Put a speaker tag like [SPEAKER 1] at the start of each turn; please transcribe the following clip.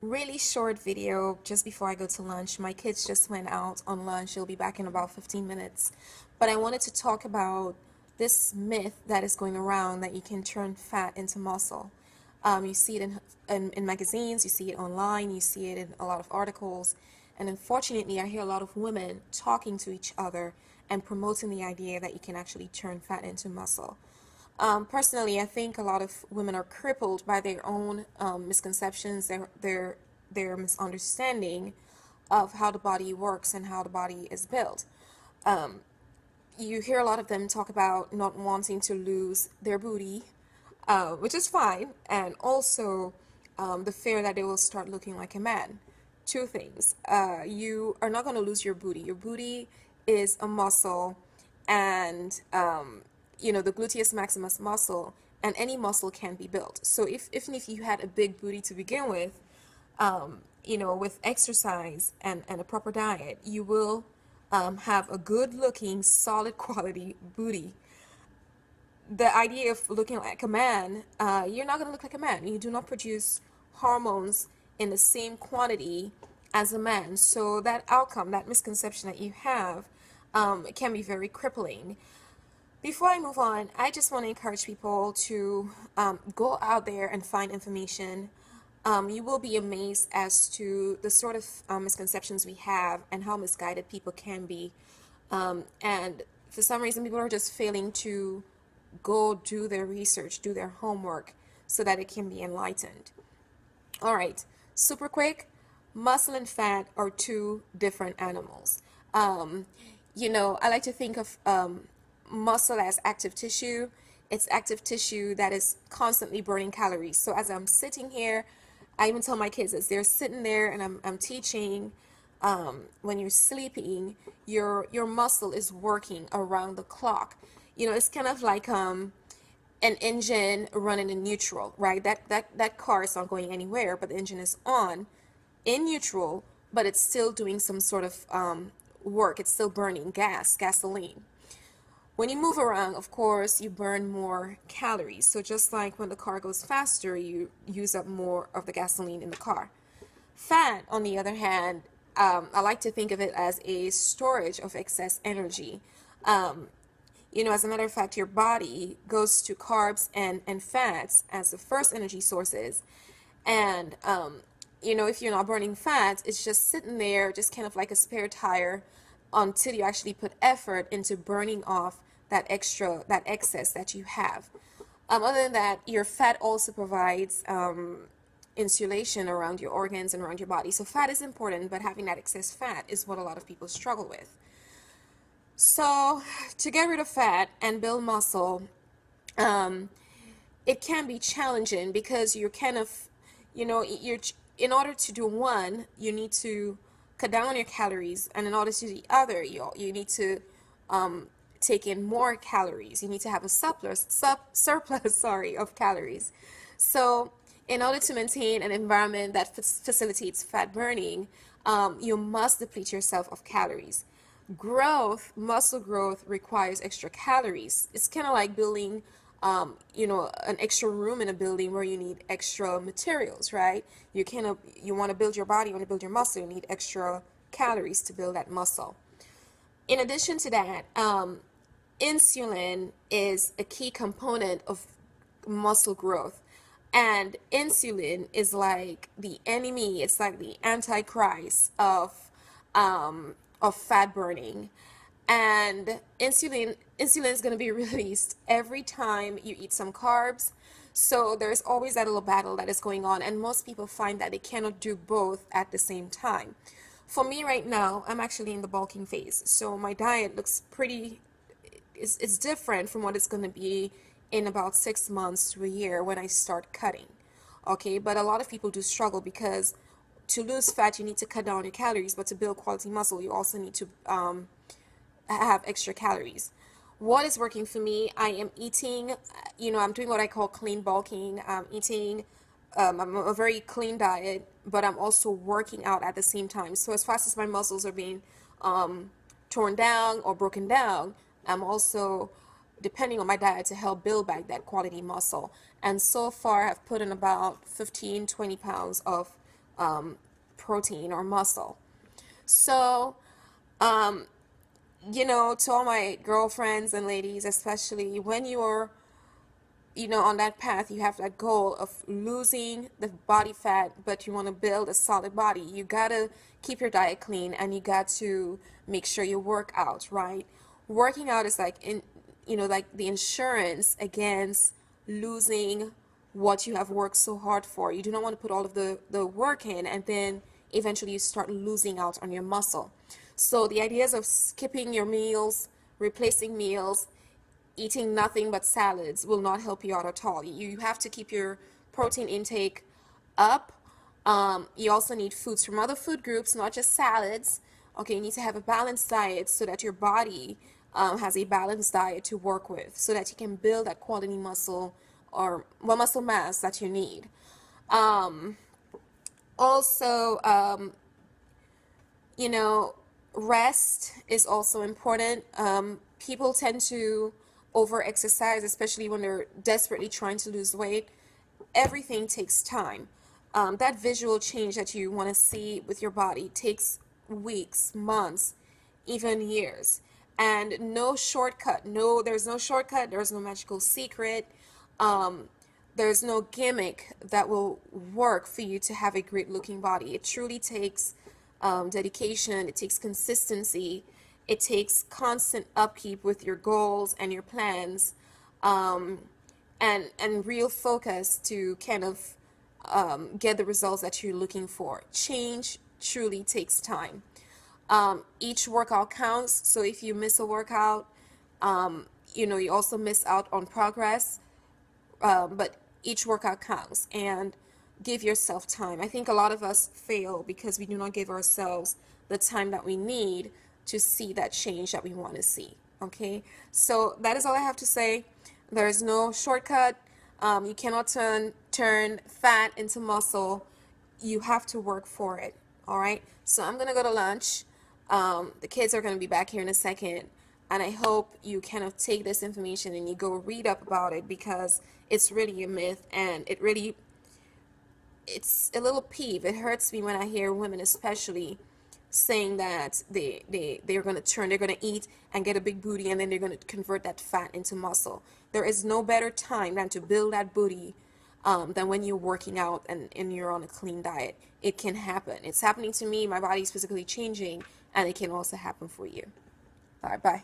[SPEAKER 1] really short video just before I go to lunch. My kids just went out on lunch. They'll be back in about 15 minutes. But I wanted to talk about this myth that is going around that you can turn fat into muscle. Um, you see it in, in, in magazines, you see it online, you see it in a lot of articles. And unfortunately, I hear a lot of women talking to each other and promoting the idea that you can actually turn fat into muscle. Um, personally, I think a lot of women are crippled by their own um, misconceptions, their, their, their misunderstanding of how the body works and how the body is built. Um, you hear a lot of them talk about not wanting to lose their booty, uh, which is fine, and also um, the fear that they will start looking like a man. Two things. Uh, you are not going to lose your booty. Your booty is a muscle, and um, you know, the gluteus maximus muscle and any muscle can be built. So if, even if you had a big booty to begin with, um, you know, with exercise and, and a proper diet, you will um, have a good looking, solid quality booty. The idea of looking like a man, uh, you're not going to look like a man. You do not produce hormones in the same quantity as a man. So that outcome, that misconception that you have, um, can be very crippling. Before I move on, I just want to encourage people to um, go out there and find information. Um, you will be amazed as to the sort of um, misconceptions we have and how misguided people can be. Um, and for some reason, people are just failing to go do their research, do their homework, so that it can be enlightened. All right, super quick muscle and fat are two different animals. Um, you know, I like to think of um, muscle as active tissue. It's active tissue that is constantly burning calories. So as I'm sitting here, I even tell my kids as they're sitting there and I'm, I'm teaching, um, when you're sleeping, your your muscle is working around the clock. You know, it's kind of like um, an engine running in neutral, right? That that that car is not going anywhere, but the engine is on in neutral, but it's still doing some sort of um, work. It's still burning gas, gasoline. When you move around, of course, you burn more calories. So just like when the car goes faster, you use up more of the gasoline in the car. Fat, on the other hand, um, I like to think of it as a storage of excess energy. Um, you know, as a matter of fact, your body goes to carbs and, and fats as the first energy sources. And, um, you know, if you're not burning fat, it's just sitting there, just kind of like a spare tire until you actually put effort into burning off that extra, that excess that you have. Um, other than that, your fat also provides um, insulation around your organs and around your body. So fat is important, but having that excess fat is what a lot of people struggle with. So to get rid of fat and build muscle, um, it can be challenging because you're kind of, you know, you're in order to do one, you need to cut down your calories, and in order to do the other, you you need to um, take in more calories. You need to have a surplus, surplus, sorry, of calories. So, in order to maintain an environment that facilitates fat burning, um, you must deplete yourself of calories. Growth, muscle growth, requires extra calories. It's kind of like building, um, you know, an extra room in a building where you need extra materials, right? You kind of you want to build your body, you want to build your muscle, you need extra calories to build that muscle. In addition to that, um, insulin is a key component of muscle growth. And insulin is like the enemy, it's like the antichrist of um, of fat burning. And insulin insulin is going to be released every time you eat some carbs. So there's always that little battle that is going on, and most people find that they cannot do both at the same time. For me right now, I'm actually in the bulking phase, so my diet looks pretty it's, it's different from what it's going to be in about six months to a year when I start cutting. Okay, but a lot of people do struggle because to lose fat, you need to cut down your calories, but to build quality muscle, you also need to um, have extra calories. What is working for me? I am eating, you know, I'm doing what I call clean bulking. I'm eating um, I'm a very clean diet, but I'm also working out at the same time. So as fast as my muscles are being um, torn down or broken down, I'm also depending on my diet to help build back that quality muscle. And so far, I've put in about 15, 20 pounds of um, protein or muscle. So, um, you know, to all my girlfriends and ladies, especially when you're, you know, on that path, you have that goal of losing the body fat, but you want to build a solid body. You gotta keep your diet clean and you got to make sure you work out, right? Working out is like in, you know, like the insurance against losing what you have worked so hard for. You do not want to put all of the, the work in and then eventually you start losing out on your muscle. So the ideas of skipping your meals, replacing meals, eating nothing but salads will not help you out at all. You have to keep your protein intake up. Um, you also need foods from other food groups, not just salads. Okay, you need to have a balanced diet so that your body um, has a balanced diet to work with so that you can build that quality muscle or well, muscle mass that you need. Um, also, um, you know, rest is also important. Um, people tend to over exercise, especially when they're desperately trying to lose weight. Everything takes time. Um, that visual change that you want to see with your body takes weeks, months, even years. And no shortcut. No, there's no shortcut. There's no magical secret. Um, there's no gimmick that will work for you to have a great looking body. It truly takes um, dedication, it takes consistency, it takes constant upkeep with your goals and your plans, um, and and real focus to kind of um, get the results that you're looking for. Change truly takes time. Um, each workout counts, so if you miss a workout, um, you know you also miss out on progress. Um, but each workout counts, and give yourself time. I think a lot of us fail because we do not give ourselves the time that we need to see that change that we want to see. Okay, so that is all I have to say. There is no shortcut. Um, you cannot turn turn fat into muscle. You have to work for it. All right. So I'm gonna go to lunch. Um, the kids are gonna be back here in a second, and I hope you kind of take this information and you go read up about it because it's really a myth and it really it's a little peeve. It hurts me when I hear women, especially, saying that they they they're going to turn, they're going to eat and get a big booty, and then they're going to convert that fat into muscle. There is no better time than to build that booty um, than when you're working out and, and you're on a clean diet. It can happen. It's happening to me. My body's physically changing, and it can also happen for you. All right, bye.